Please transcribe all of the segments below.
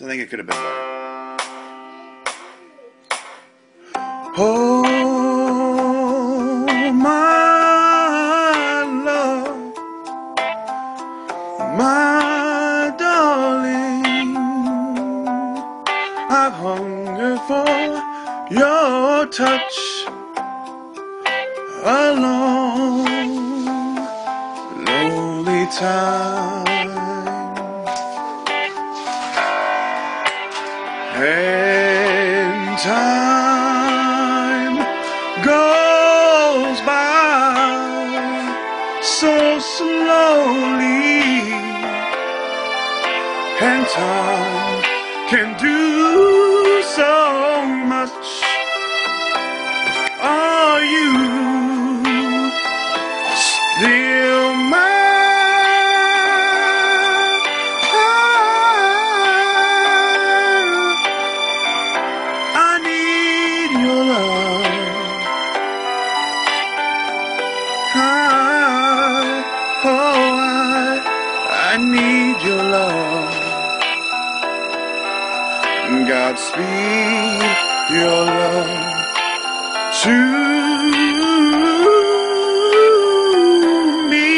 I think it could have been better. Oh, my love, my darling, I've hungered for your touch a long, lonely time. Time goes by so slowly, and time can do I need your love. Godspeed your love to me.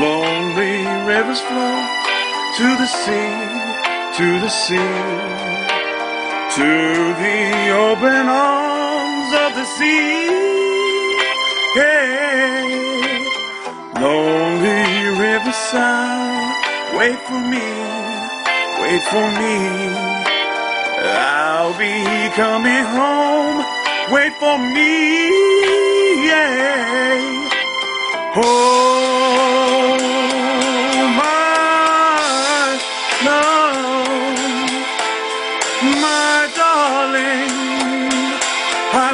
Lonely rivers flow to the sea, to the sea, to the open arms of the sea. Yeah. Lonely riverside, wait for me, wait for me. I'll be coming home, wait for me. Yeah. Oh,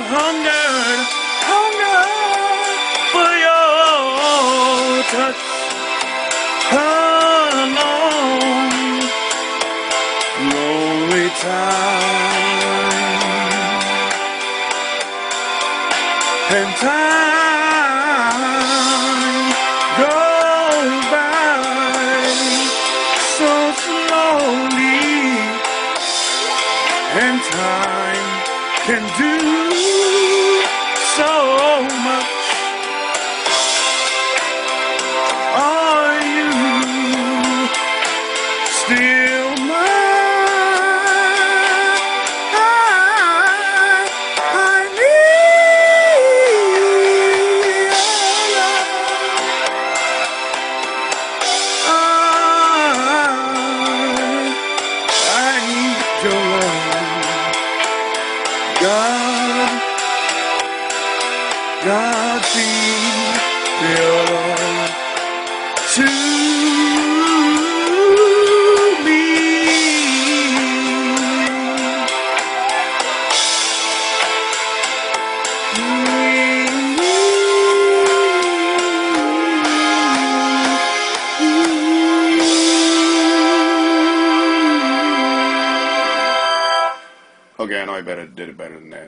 I've hungered, hungered for your touch. Alone, lonely time, and time goes by so slowly, and time can do so oh, much. God be love to me. Okay, I know I better did it better than that.